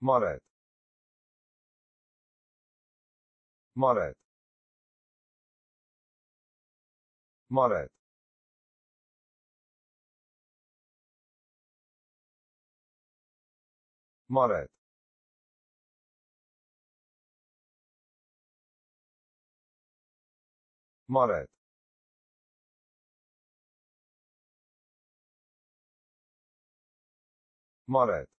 Maret. Maret. Maret. Maret. Maret. Maret.